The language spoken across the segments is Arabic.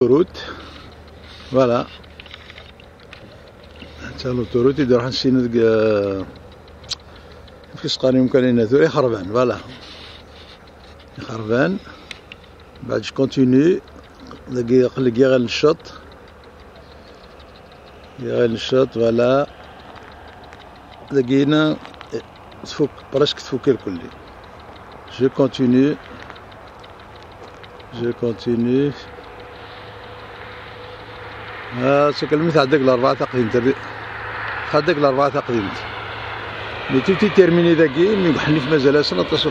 l'autoroute. Voilà. حتى l'autoroute يدير واحد السينة ديك كيفاش قال يمكن لنا ثوري خربان فوالا خربان بعد كونتيني لقي قلقي غير الشط غير الشط فوالا لقينا تفك برشك تفك الكل جو كونتيني جو كونتيني ها تكلمت عندك الأربعة تقديم تري هذاك الأربعة تقديم مي تو تي تيرميني داكي مي حنيت مازال سنة تصو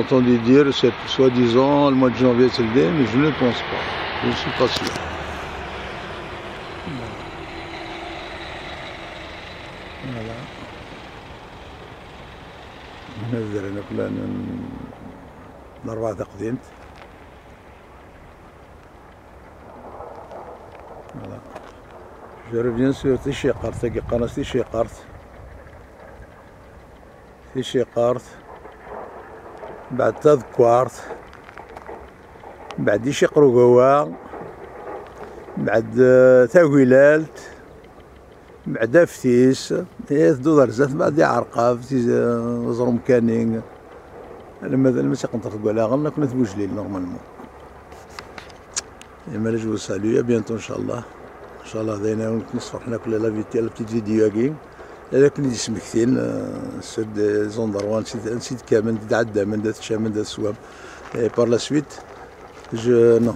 entendu dire, c'est soi-disant le mois de janvier c'est le dé, mais je ne pense pas. Je ne suis pas sûr. Voilà. نزل أنا كلها الأربعة تقديمت Voilà. Je reviens sur تيشيقارت تاقي قناة تيشيقارت تيشيقارت بعد تذكوارت بعد يشيقرو قوا بعد تاويلالت بعد فتيس. ثدو درزات بعد عرقاف زروم كانين أنا مازال ما تيقدر تقول غير كنا بوجليل نورمالمون. اما جو سالو بيانتو ان شاء الله ان شاء الله داينا نصفر حنا كل لا فيديو لا بتيت فيديو كي الا كنت سمكتين سد زون دروان نسيت كامل عدا من دات الشام دات السوام بار لا سويت جو نو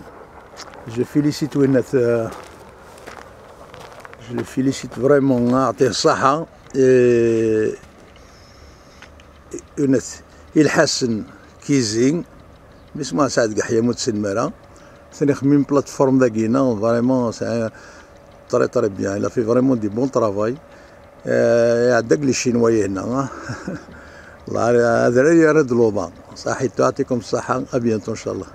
جو فيليسيت وينات جو فيليسيت فريمون اعطيه الصحة ونات الحسن كيزين اسمها سعد قحية متسنمرة ثاني خميم بلاتفورم داكينا فريمون تري تري بيان الا في فريمون دي بون ترافاي عندك لي شينواي هنا الله هذا راه لوبا صحيتو يعطيكم الصحة ابيانتو ان شاء الله